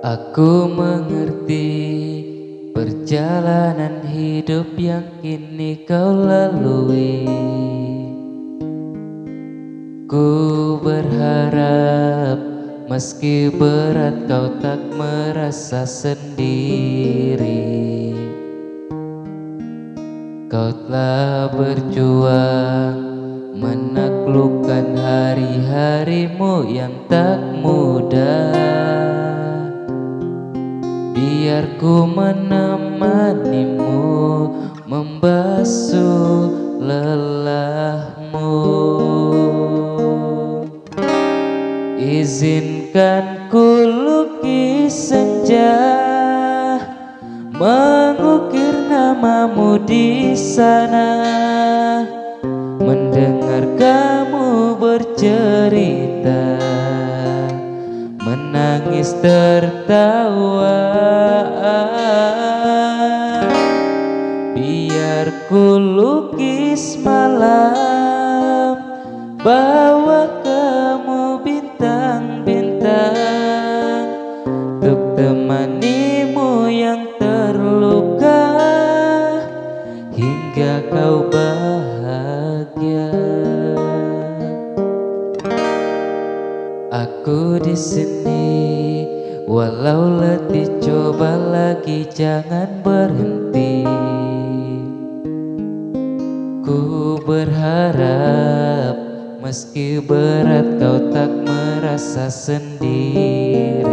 Aku mengerti perjalanan hidup yang kini kau lalui. Ku berharap meski berat kau tak merasa sendiri. Kau telah berjuang menaklukkan hari-harimu yang tak mudah Biar ku menemanimu Membasuh lelahmu. Izinkan ku lukis senja Mengukir namamu di sana. Mendengar kamu bercerita Menangis tertawa ku lukis malam Bawa kamu bintang-bintang. Untuk temanimu yang terluka Hingga kau bahagia. Aku di sini Walau letih coba lagi jangan berhenti berharap meski berat kau tak merasa sendiri.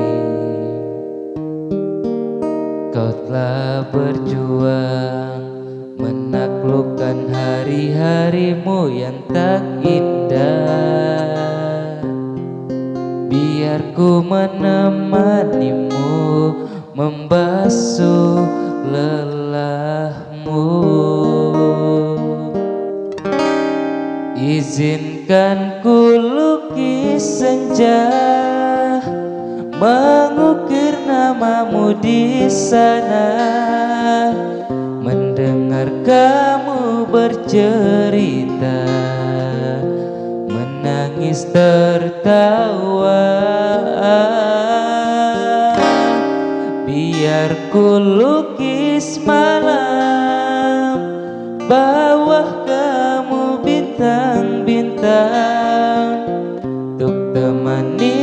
Kau telah berjuang menaklukkan hari-harimu yang tak indah. Biar ku menemanimu membasuh lelahmu Izinkan ku lukis senja Mengukir namamu di sana. Mendengar kamu bercerita Menangis tertawa. Biar ku lukis malam Bawah kamu bintang-bintang Untuk temanimu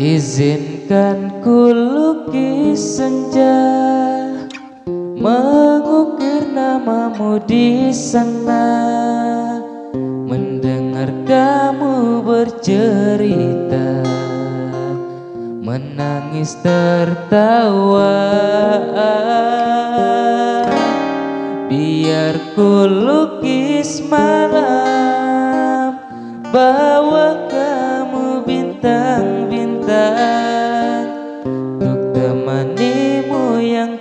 Izinkan ku lukis senja Mengukir namamu di sana Mendengar kamu bercerita Menangis tertawa. Biar ku lukis malam Bawa kamu bintang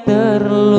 Terlalu.